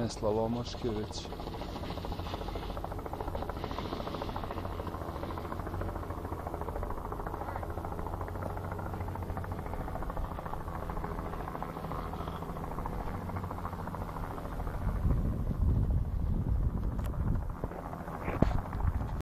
Nesla Lomoškević.